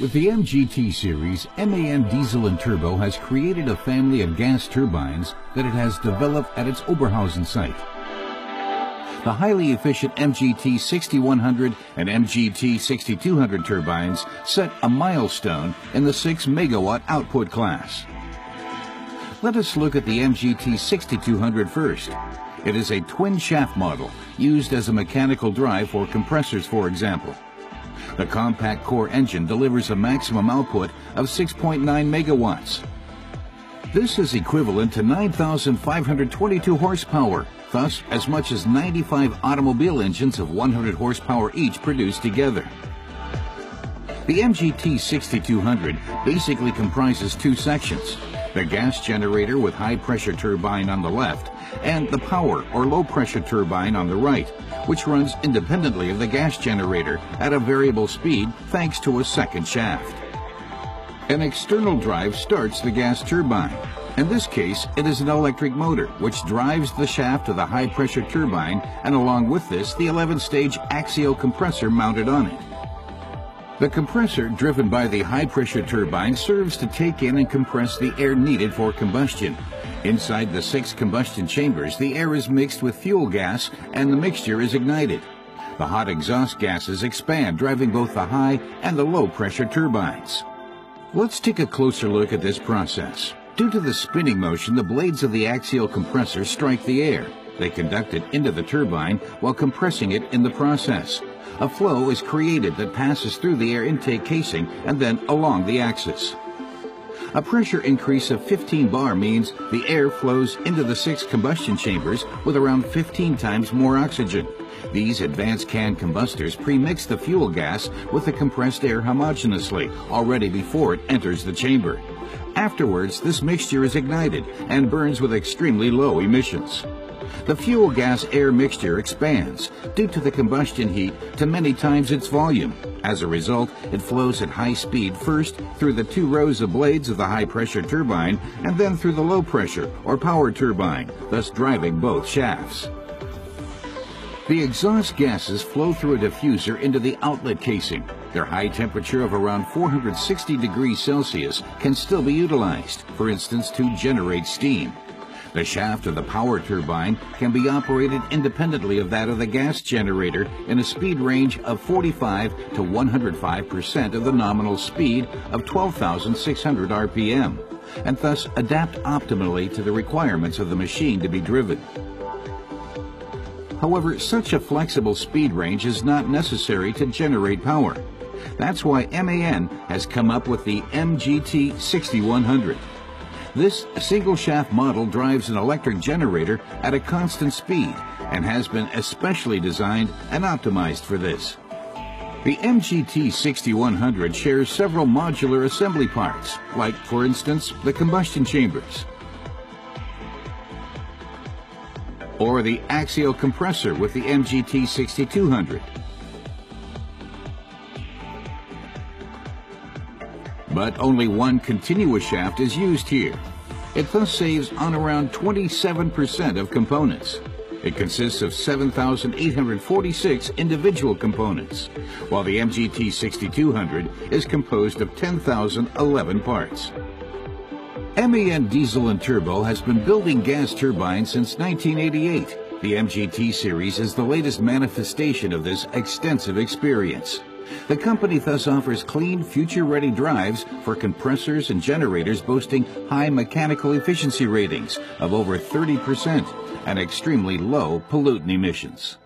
With the MGT series, MAN Diesel and Turbo has created a family of gas turbines that it has developed at its Oberhausen site. The highly efficient MGT 6100 and MGT 6200 turbines set a milestone in the 6 megawatt output class. Let us look at the MGT 6200 first. It is a twin shaft model used as a mechanical drive for compressors, for example. The compact core engine delivers a maximum output of 6.9 megawatts. This is equivalent to 9,522 horsepower, thus as much as 95 automobile engines of 100 horsepower each produced together. The MGT 6200 basically comprises two sections, the gas generator with high pressure turbine on the left, and the power or low pressure turbine on the right, which runs independently of the gas generator at a variable speed thanks to a second shaft. An external drive starts the gas turbine. In this case, it is an electric motor which drives the shaft of the high pressure turbine and along with this the 11 stage axial compressor mounted on it. The compressor driven by the high pressure turbine serves to take in and compress the air needed for combustion. Inside the six combustion chambers, the air is mixed with fuel gas and the mixture is ignited. The hot exhaust gases expand, driving both the high and the low pressure turbines. Let's take a closer look at this process. Due to the spinning motion, the blades of the axial compressor strike the air. They conduct it into the turbine while compressing it in the process. A flow is created that passes through the air intake casing and then along the axis. A pressure increase of 15 bar means the air flows into the six combustion chambers with around 15 times more oxygen. These advanced can combustors premix the fuel gas with the compressed air homogeneously already before it enters the chamber. Afterwards, this mixture is ignited and burns with extremely low emissions. The fuel gas air mixture expands due to the combustion heat to many times its volume. As a result, it flows at high speed first through the two rows of blades of the high pressure turbine and then through the low pressure or power turbine, thus driving both shafts. The exhaust gases flow through a diffuser into the outlet casing. Their high temperature of around 460 degrees Celsius can still be utilized, for instance, to generate steam. The shaft of the power turbine can be operated independently of that of the gas generator in a speed range of 45 to 105% of the nominal speed of 12,600 RPM, and thus adapt optimally to the requirements of the machine to be driven. However, such a flexible speed range is not necessary to generate power. That's why MAN has come up with the MGT 6100. This single shaft model drives an electric generator at a constant speed and has been especially designed and optimized for this. The MGT 6100 shares several modular assembly parts, like, for instance, the combustion chambers, or the axial compressor with the MGT 6200. But only one continuous shaft is used here. It thus saves on around 27% of components. It consists of 7,846 individual components, while the MGT 6200 is composed of 10,011 parts. MAN Diesel and Turbo has been building gas turbines since 1988. The MGT series is the latest manifestation of this extensive experience. The company thus offers clean, future-ready drives for compressors and generators boasting high mechanical efficiency ratings of over 30% and extremely low pollutant emissions.